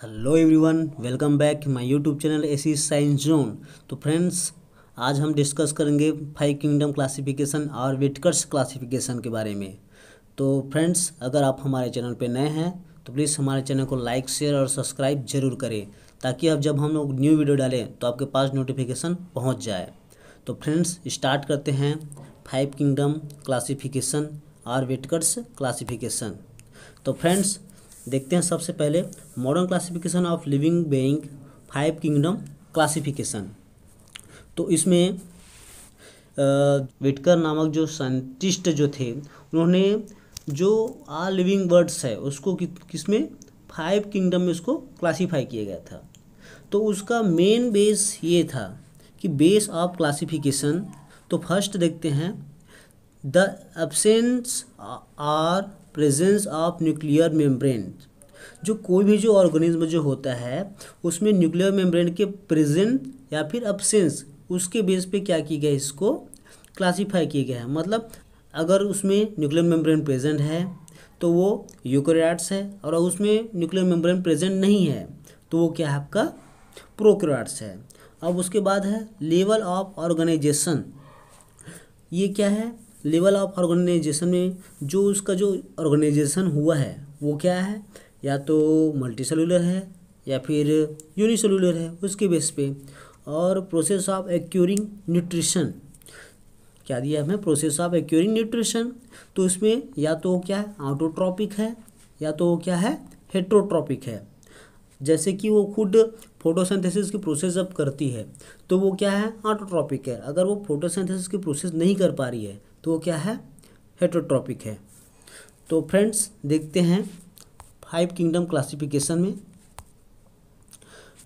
Hello everyone welcome back my YouTube channel AC science zone तो friends आज हम discuss करेंगे फाइव किंगडम क्लासिफिकेशन और विटकर्स क्लासिफिकेशन के बारे में। तो फ्रेंड्स अगर आप हमारे चैनल पे नए हैं तो प्लीज़ हमारे चैनल को लाइक शेयर और सब्सक्राइब ज़रूर करें, ताकि अब जब हम लोग न्यू वीडियो डालें तो आपके पास नोटिफिकेशन पहुँच जाए। तो फ्रेंड्स स्टार्ट करते हैं फाइव किंगडम क्लासिफिकेशन और विटकर्स क्लासिफिकेशन तो फ्रेंड्स देखते हैं सबसे पहले modern classification of living being five kingdom classification तो इसमें विटकर नामक जो साइंटिस्ट जो थे उन्होंने जो आल लिविंग बर्ड्स है उसको कि, किसमें फाइव किंगडम में उसको क्लासीफाई किया गया था। तो उसका मेन बेस ये था कि बेस ऑफ़ क्लासिफिकेशन तो फ़र्स्ट देखते हैं the absence or presence of nuclear membrane जो कोई भी जो ऑर्गेनिज्म जो होता है, उसमें न्यूक्लियर मेम्ब्रेन के प्रेजेंट या फिर अब्सेंस उसके बेस पे क्या किया गया, इसको क्लासीफाई किया गया है। मतलब अगर उसमें न्यूक्लियर मेम्ब्रेन प्रेजेंट है तो वो यूक्रियाट्स है, और उसमें न्यूक्लियर मेम्ब्रेन प्रेजेंट नहीं है तो वो क्या है आपका प्रोक्रियाट्स है। अब उसके बाद है लेवल ऑफ़ ऑर्गेनाइजेशन ये क्या है? लेवल ऑफ़ ऑर्गेनाइजेशन में जो उसका जो ऑर्गेनाइजेशन हुआ है, वो क्या है? या तो मल्टी सेलुलर है, या फिर यूनिसेलुलर है, उसके बेस पे। और प्रोसेस ऑफ़ एक्योरिंग न्यूट्रिशन क्या दिया हमें? प्रोसेस ऑफ़ एक्योरिंग न्यूट्रिशन तो उसमें या तो क्या है? ऑटोट्रॉपिक है, या तो क्या है? हेट्रोट्रॉपिक है। जैसे कि वो खुद फोटोसिंथेसिस की प्रोसेस जब करती है तो वो क्या है? ऑटोट्रॉपिक है। अगर वो फोटोसिंथेसिस की प्रोसेस नहीं कर पा रही है तो वो क्या है? हेट्रोट्रॉपिक है। तो फ्रेंड्स देखते हैं फाइव किंगडम क्लासिफिकेशन में।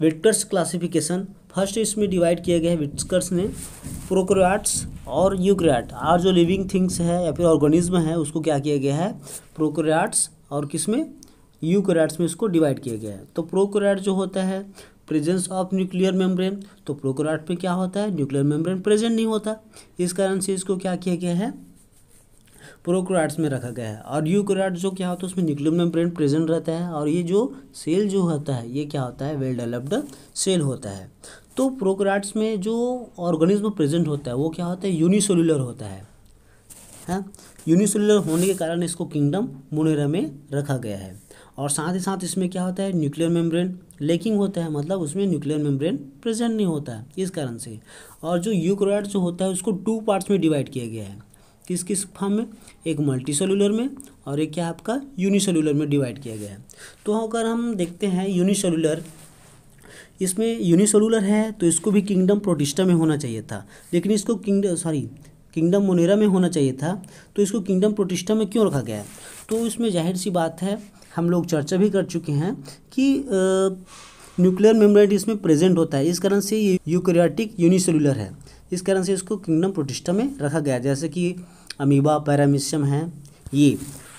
विटकर्स क्लासिफिकेशन, फ़र्स्ट इसमें डिवाइड किया गया है विटकर्स ने प्रोक्रियाट्स और यूक्रियाट और जो लिविंग थिंग्स है या फिर ऑर्गेनिज्म है, उसको क्या किया गया है? प्रोक्रियाट्स और किसमें यूक्रियाट्स में इसको डिवाइड किया गया है। तो प्रोक्रियाट जो होता है, प्रेजेंस ऑफ़ न्यूक्लियर मेम्ब्रेन। तो प्रोक्राट में क्या होता है? न्यूक्लियर मेम्ब्रेन प्रेजेंट नहीं होता। इस कारण से इसको क्या किया गया है? प्रोक्राट्स में रखा गया है। और यूक्राट जो क्या होता है, उसमें न्यूक्लियर मेम्ब्रेन प्रेजेंट रहता है और ये जो सेल जो होता है, ये क्या होता है? वेल डेवलप्ड सेल होता है। तो प्रोक्राट्स में जो ऑर्गेनिज्म प्रेजेंट होता है, वो क्या होता है? यूनिसोल्यूलर होता है। हाँ? यूनिसोल्यूलर होने के कारण इसको किंगडम मोनेरा में रखा गया है। और साथ ही साथ इसमें क्या होता है? न्यूक्लियर मेम्ब्रेन लेकिंग होता है मतलब उसमें न्यूक्लियर मेम्ब्रेन प्रेजेंट नहीं होता है इस कारण से। और जो यूक्रोइड जो होता है, उसको टू पार्ट्स में डिवाइड किया गया है। किस किस फॉर्म में? एक मल्टी सेलुलर में और एक क्या आपका यूनिसेलुलर में डिवाइड किया गया है। तो अगर हम देखते हैं यूनिसेलुलर इसमें यूनिसेलुलर है तो इसको भी किंगडम प्रोटिस्टा में होना चाहिए था। लेकिन इसको किंगडम सॉरी किंगडम मोनेरा में होना चाहिए था तो इसको किंगडम प्रोटिस्टा में क्यों रखा गया है? तो इसमें ज़ाहिर सी बात है, हम लोग चर्चा भी कर चुके हैं कि न्यूक्लियर मेम्ब्रेन इसमें प्रेजेंट होता है। इस कारण से ये यूक्रियाटिक यूनिसेलुलर है। इस कारण से इसको किंगडम प्रोटिस्टा में रखा गया। जैसे कि अमीबा पैरामिशियम है, ये।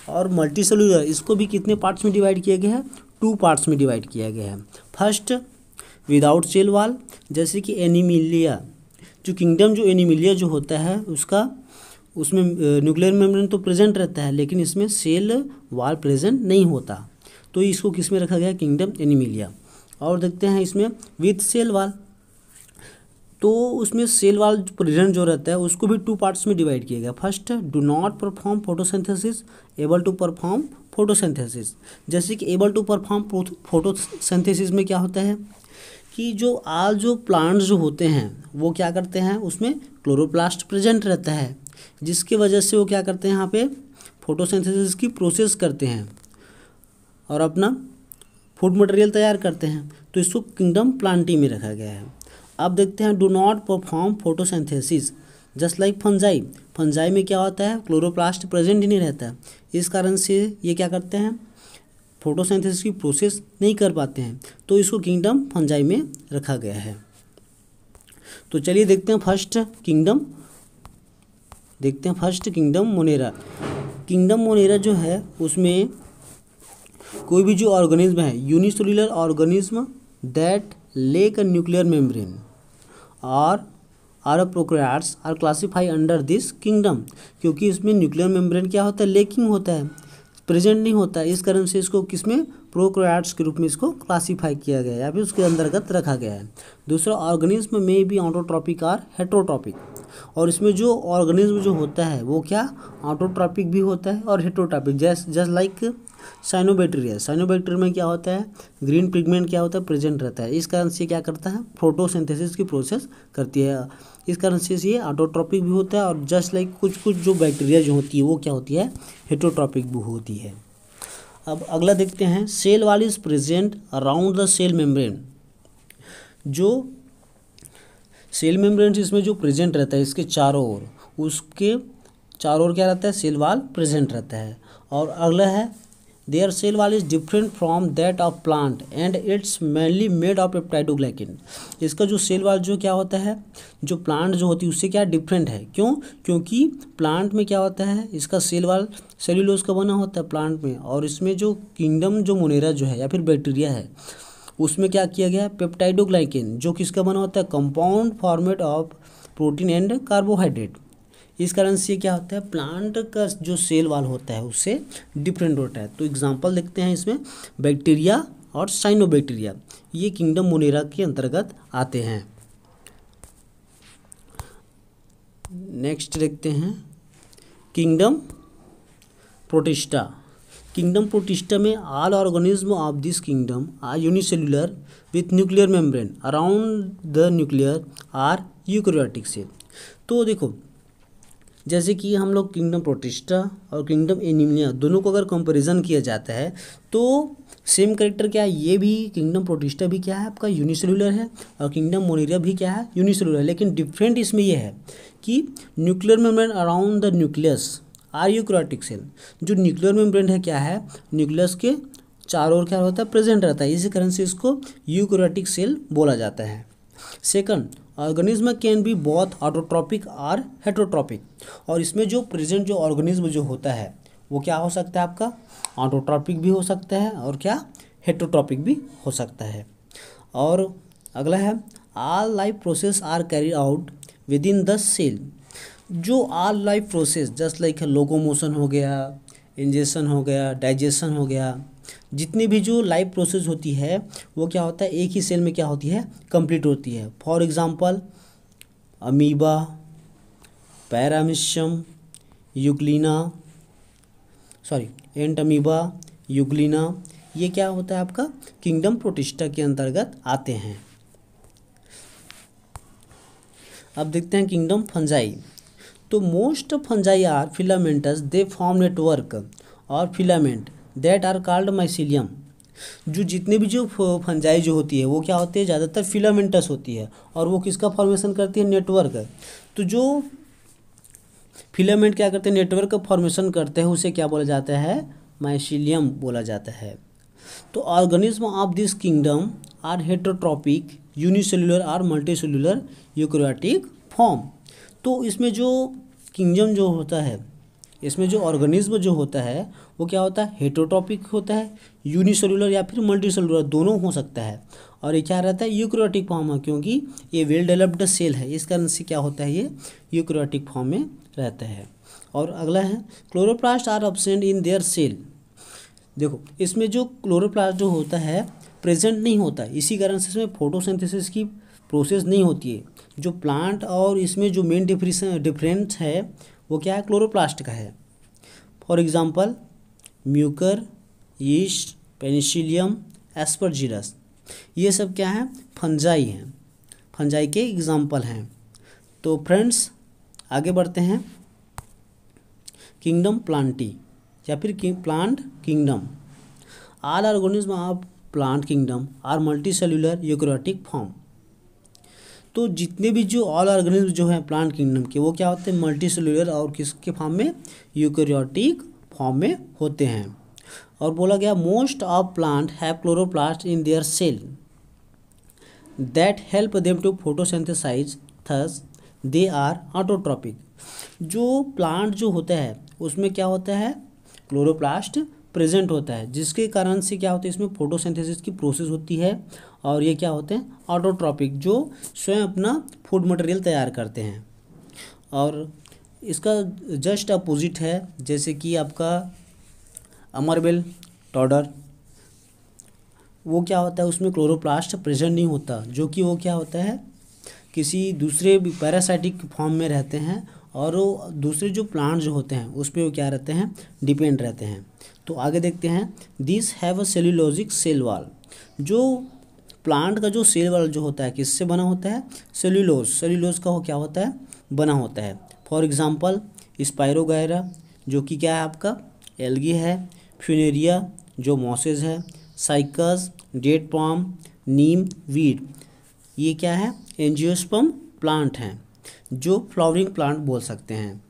और मल्टी सेलुलर इसको भी कितने पार्ट्स में डिवाइड किया गया है? टू पार्ट्स में डिवाइड किया गया है। फ़र्स्ट विदाउट सेल वाल जैसे कि एनिमिलिया। जो किंगडम जो एनिमिलिया जो होता है, उसका, उसमें न्यूक्लियर मेम्ब्रेन तो प्रेजेंट रहता है, लेकिन इसमें सेल वाल प्रेजेंट नहीं होता। तो इसको किसमें रखा गया? Kingdom animalia. और देखते हैं इसमें विथ सेल वाल तो उसमें सेल वाल प्रेजेंट जो रहता है, उसको भी टू पार्ट्स में डिवाइड किया गया। First do not perform photosynthesis able to perform photosynthesis जैसे कि एबल टू परफॉर्म फोटोसिंथेसिस में क्या होता है कि जो आल जो प्लांट्स जो होते हैं, वो क्या करते हैं, उसमें क्लोरोप्लास्ट प्रेजेंट रहता है, जिसकी वजह से वो क्या करते हैं, यहाँ पे फोटोसिंथेसिस की प्रोसेस करते हैं और अपना फ़ूड मटेरियल तैयार करते हैं। तो इसको किंगडम प्लांटी में रखा गया है। अब देखते हैं do not perform photosynthesis just like fungi fungi में क्या होता है? क्लोरोप्लास्ट प्रेजेंट ही नहीं रहता है। इस कारण से ये क्या करते हैं? फोटोसिंथेसिस की प्रोसेस नहीं कर पाते हैं। तो इसको किंगडम फंजाई में रखा गया है। तो चलिए देखते हैं फ़र्स्ट किंगडम देखते हैं first kingdom monera kingdom monera जो है, उसमें कोई भी जो ऑर्गेनिज्म है unicellular organism that lack nuclear membrane और are prokaryotes are classify under this kingdom क्योंकि इसमें न्यूक्लियर मेम्ब्रेन क्या होता है? लेकिंग होता है। प्रेजेंट नहीं होता। है इस कारण से इसको किसमें प्रोक्रोयाट्स के रूप में इसको क्लासीफाई किया गया है, या फिर उसके अंतर्गत रखा गया है। दूसरा ऑर्गेनिज्म में भी ऑटोट्रॉपिक आर हेट्रोट्रॉपिक और इसमें जो ऑर्गेनिज्म जो होता है, वो क्या? ऑटोट्रॉपिक भी होता है और हेट्रोट्रॉपिक जैस जस्ट लाइक साइनोबैक्टीरिया साइनोबैक्टीरिया में क्या होता है? ग्रीन पिगमेंट क्या होता है? प्रेजेंट रहता है। इस कारण से क्या करता है? फोटोसिंथेसिस की प्रोसेस करती है। इस कारण से ये ऑटोट्रॉपिक भी होता है और जस्ट लाइक कुछ कुछ जो बैक्टीरिया जो होती है, वो क्या होती है? हेट्रोट्रॉपिक भी होती है। अब अगला देखते हैं। Cell wall is present around the cell membrane. जो सेल मेम्ब्रेन इसमें जो प्रेजेंट रहता है, इसके चारों ओर, उसके चारों ओर क्या रहता है? सेल वाल प्रेजेंट रहता है। और अगला है their cell wall is different from that of plant and it's mainly made of peptidoglycan इसका जो सेल वाल जो क्या होता है? जो प्लांट जो होती है, उससे क्या डिफरेंट है? क्यों? क्योंकि प्लांट में क्या होता है? इसका सेल वाल सेल्यूलोज का बना होता है प्लांट में और इसमें जो किंगडम जो मोनेरा जो है या फिर बैक्टीरिया है, उसमें क्या किया गया है? पेप्टाइडोग्लाइकिन जो किसका बना होता है compound format of protein and carbohydrate इस कारण से क्या होता है प्लांट का जो सेल वाल होता है उससे डिफरेंट होता है। तो एग्जांपल देखते हैं इसमें बैक्टीरिया और साइनोबैक्टीरिया ये किंगडम मोनेरा के अंतर्गत आते हैं। नेक्स्ट देखते हैं किंगडम प्रोटिस्टा किंगडम प्रोटिस्टा में all organism of this kingdom are unicellular with nuclear membrane around the nuclear are eukaryotic cell तो देखो जैसे कि हम लोग किंगडम प्रोटिस्टा और किंगडम एनिमिया दोनों को अगर कंपैरिजन किया जाता है तो सेम करेक्टर क्या है? ये भी किंगडम प्रोटिस्टा भी क्या है? आपका यूनिसेलुलर है और किंगडम मोनेरिया भी क्या है? यूनिसेलुलर है। लेकिन डिफरेंट इसमें यह है कि nuclear membrane around the nucleus are eukaryotic cell जो न्यूक्लियर मेम्ब्रेन है क्या है? न्यूक्लियस के चारों ओर क्या होता है? प्रेजेंट रहता है। इसी कारण से इसको यूक्रोटिक सेल बोला जाता है। Second organism can be both autotrophic और हेट्रोट्रॉपिक। और इसमें जो प्रेजेंट जो ऑर्गेनिज्म जो होता है, वो क्या हो सकता है आपका? ऑटोट्रॉपिक भी हो सकता है और क्या? हेट्रोट्रॉपिक भी हो सकता है। और अगला है all life process are carry out within the cell जो all life process just like locomotion हो गया इंजेक्शन हो गया डाइजेशन हो गया जितनी भी जो लाइफ प्रोसेस होती है, वो क्या होता है? एक ही सेल में क्या होती है? कंप्लीट होती है। For example amoeba paramecium euglena sorry entamoeba euglena ये क्या होता है आपका? किंगडम प्रोटिस्टा के अंतर्गत आते हैं। अब देखते हैं किंगडम फंजाई तो most fungi are filamentous they form network और filament that are called mycelium जो जितने भी जो फंजाई जो होती है, वो क्या होती है? ज़्यादातर फिलामेंटस होती है। और वो किसका फॉर्मेशन करती है? नेटवर्क तो जो फिलामेंट क्या करते हैं? नेटवर्क का फॉर्मेशन करते हैं, उसे क्या बोला जाता है? माइसिलियम बोला जाता है। तो organism of this kingdom are heterotrophic unicellular or multicellular eukaryotic form तो इसमें जो किंगडम जो होता है इसमें जो ऑर्गेनिज्म जो होता है, वो क्या होता है? हेट्रोट्रॉपिक होता है यूनिसेलुलर या फिर मल्टीसेलुलर दोनों हो सकता है। और ये क्या रहता है? यूक्रोटिक फॉर्म है, क्योंकि ये वेल डेवलप्ड सेल है। इस कारण से क्या होता है ये? यूक्रोटिक फॉर्म में रहता है। और अगला है chloroplast are absent in their cell देखो, इसमें जो क्लोरोप्लास्ट जो होता है प्रेजेंट नहीं होता। इसी कारण से इसमें फोटोसिंथेसिस की प्रोसेस नहीं होती है। जो प्लांट और इसमें जो मेन डिफरेंस है वो क्या है? क्लोरोप्लास्ट का है। For example mucor yeast penicillium aspergillus ये सब क्या है? फंजाई हैं। फंजाई के एग्ज़ाम्पल हैं। तो फ्रेंड्स आगे बढ़ते हैं। किंगडम प्लांटी या फिर king plant kingdom all organism of plant kingdom are multicellular eukaryotic form तो जितने भी जो ऑल ऑर्गेनिज्म जो हैं प्लांट किंगडम के, वो क्या होते हैं? मल्टी सेलुलर और किसके फॉर्म में? यूकैरियोटिक फॉर्म में होते हैं। और बोला गया most of plant have chloroplast in their cell that help them to photosynthesize thus they are autotrophic जो प्लांट जो होता है, उसमें क्या होता है? क्लोरोप्लास्ट प्रेजेंट होता है, जिसके कारण से क्या होता है? इसमें फोटोसिंथेसिस की प्रोसेस होती है। और ये क्या होते हैं? ऑटोट्रॉपिक जो स्वयं अपना फ़ूड मटेरियल तैयार करते हैं। और इसका जस्ट अपोजिट है, जैसे कि आपका अमरबेल टॉडर, वो क्या होता है, उसमें क्लोरोप्लास्ट प्रेजेंट नहीं होता, जो कि वो क्या होता है, किसी दूसरे पैरासाइटिक फॉर्म में रहते हैं, और वो दूसरे जो प्लांट जो होते हैं, उस पर वो क्या रहते हैं डिपेंड रहते हैं। तो आगे देखते हैं this have a cellulosic cell wall जो प्लांट का जो सेल वाल जो होता है, किससे बना होता है? सेल्यूलोज। सेल्यूलोज का वो क्या होता है? बना होता है। फॉर एग्जांपल स्पायरोगायरा जो कि क्या है आपका? एल्गी है फ्यूनेरिया जो मॉसेज है Cycas date palm neem weed ये क्या है? एंजियोस्पम प्लांट हैं, जो फ्लावरिंग प्लांट बोल सकते हैं।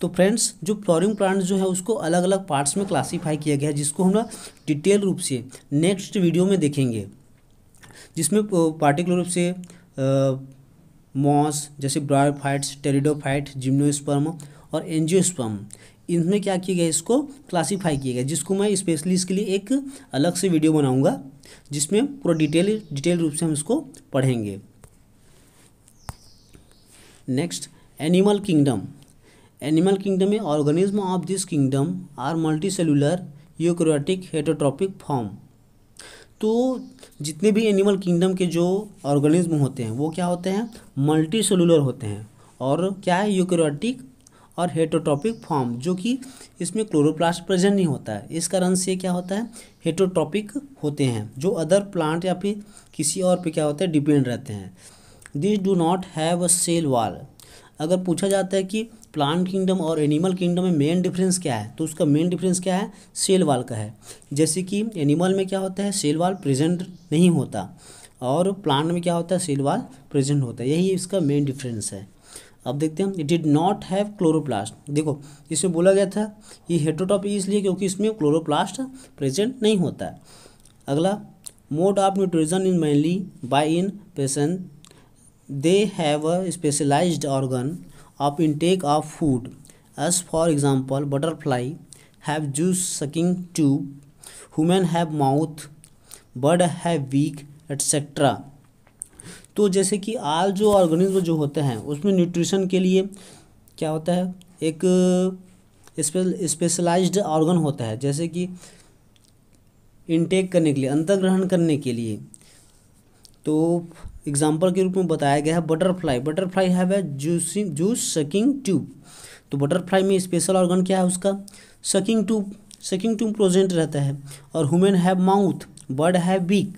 तो फ्रेंड्स जो फ्लोरिंग प्लांट जो है, उसको अलग अलग पार्ट्स में क्लासीफाई किया गया है, जिसको हम लोग डिटेल रूप से नेक्स्ट वीडियो में देखेंगे। जिसमें पार्टिकुलर रूप से मॉस जैसे ब्रायोफाइट्स, टेरिडोफाइट, जिम्नोस्पर्म और एंजियोस्पर्म, इनमें क्या किया गया इसको? क्लासीफाई किया गया जिसको मैं स्पेशली इसके लिए एक अलग से वीडियो बनाऊँगा, जिसमें पूरा डिटेल डिटेल रूप से हम इसको पढ़ेंगे। Next animal kingdom animal kingdom में organism of this kingdom are multicellular eukaryotic heterotrophic form तो जितने भी एनिमल किंगडम के जो ऑर्गेनिज्म होते हैं, वो क्या होते हैं? मल्टी सेलुलर होते हैं। और क्या है? यूक्रोटिक और हेटोट्रॉपिक फॉर्म, जो कि इसमें क्लोरोप्लास्ट प्रेजेंट नहीं होता है। इस कारण से क्या होता है? हेटोट्रॉपिक होते हैं, जो अदर प्लांट या फिर किसी और पे क्या होता है? डिपेंड रहते हैं। This do not have a cell wall. अगर पूछा जाता है कि प्लांट किंगडम और एनिमल किंगडम में मेन डिफरेंस क्या है तो उसका मेन डिफरेंस क्या है? सेल वाल का है। जैसे कि एनिमल में क्या होता है? सेल वाल प्रेजेंट नहीं होता और प्लांट में क्या होता है? सेल वाल प्रेजेंट होता है। यही इसका मेन डिफरेंस है। अब देखते हैं it did not have chloroplast देखो इसमें बोला गया था ये हेट्रोटॉप इसलिए क्योंकि इसमें क्लोरोप्लास्ट प्रेजेंट नहीं होता। है अगला mode of nutrition in mainly by ingestion they have a specialise organ of intake of food as for example butterfly have juice sucking tube human have mouth bird have beak etcetera तो जैसे कि आल जो organism जो होते हैं, उसमें nutrition के लिए क्या होता है? एक स्पेशलाइज्ड ऑर्गन होता है। जैसे कि इनटेक करने के लिए, अंतर्ग्रहण करने के लिए। तो एग्ज़ाम्पल के रूप में बताया गया है butterfly butterfly have a juicing juice sucking tube तो बटरफ्लाई में स्पेशल ऑर्गन क्या है उसका? Sucking tube sucking tube present रहता है. और human have mouth bird have beak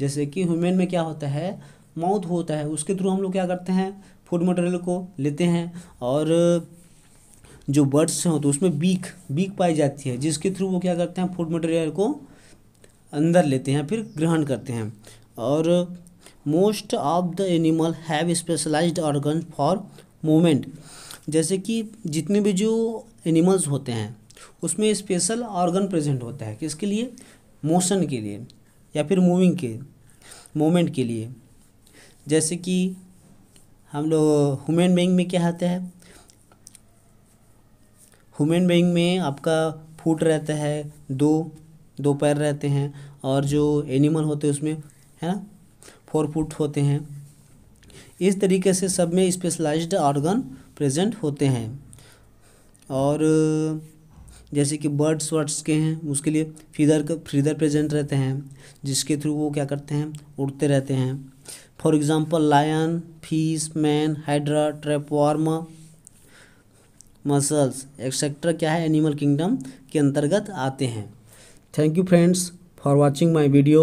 जैसे कि ह्यूमन में क्या होता है? माउथ होता है. उसके थ्रू हम लोग क्या करते हैं? फ़ूड मटेरियल को लेते हैं. और, जो बर्ड्स हैं तो उसमें बीक बीक पाई जाती है. जिसके थ्रू वो क्या करते हैं? फ़ूड मटेरियल को अंदर लेते हैं, फिर ग्रहण करते हैं. और most of the animal have specialised organ for movement जैसे कि जितने भी जो एनिमल्स होते हैं, उसमें स्पेशल ऑर्गन प्रेजेंट होता है किसके लिए? मोशन के लिए या फिर मूविंग के मूवमेंट के लिए। जैसे कि हम लोग ह्यूमन बीइंग में क्या आता है? ह्यूमन बीइंग में आपका फुट रहता है, दो दो पैर रहते हैं और जो एनिमल होते हैं उसमें, है ना? फोर फुट होते हैं। इस तरीके से सब में स्पेशलाइज्ड ऑर्गन प्रेजेंट होते हैं। और, जैसे कि बर्ड्स वर्ड्स के हैं, उसके लिए फीदर फीदर प्रेजेंट रहते हैं, जिसके थ्रू वो क्या करते हैं, उड़ते रहते हैं। For example lion fish man hydra tapeworm mussels etcetera क्या है एनिमल किंगडम के अंतर्गत आते हैं। Thank you friends for watching my video